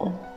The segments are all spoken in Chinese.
嗯。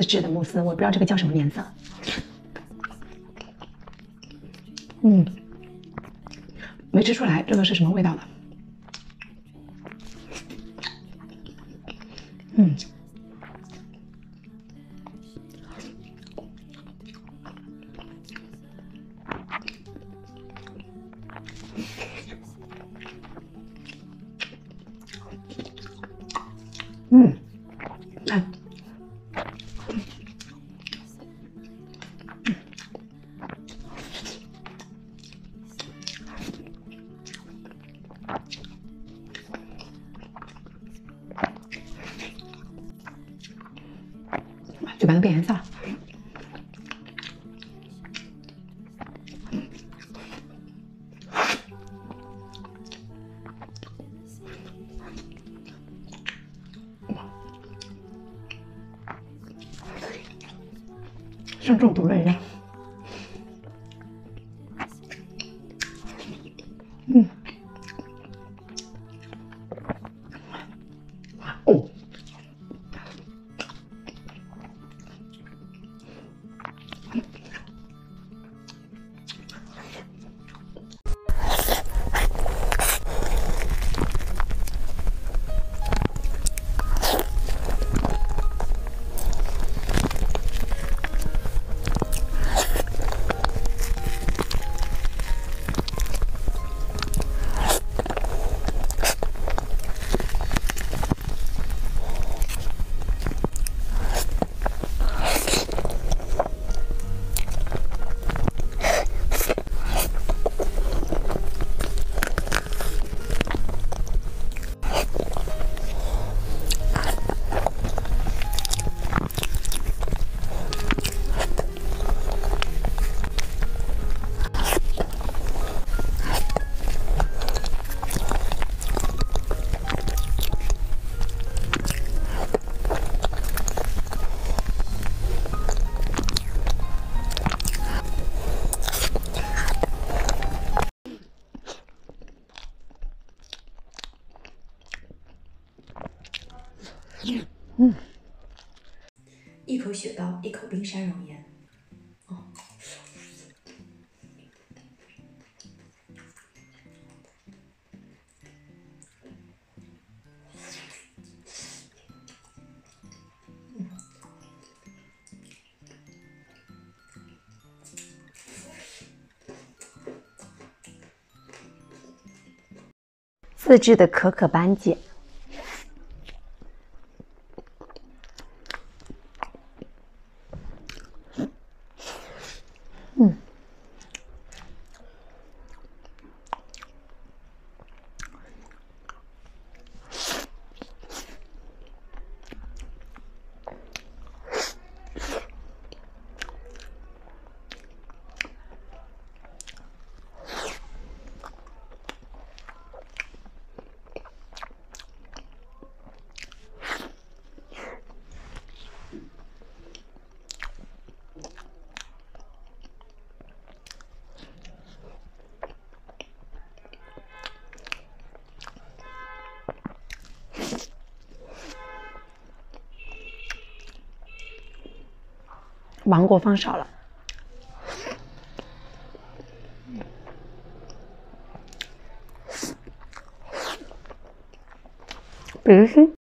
自制的慕斯，我不知道这个叫什么颜色。嗯，没吃出来这个是什么味道的。嗯，嗯，染个变颜色了。像中毒了一样。雪糕，一口冰山熔岩。哦。自制的可可班戟。芒果放少了，比心。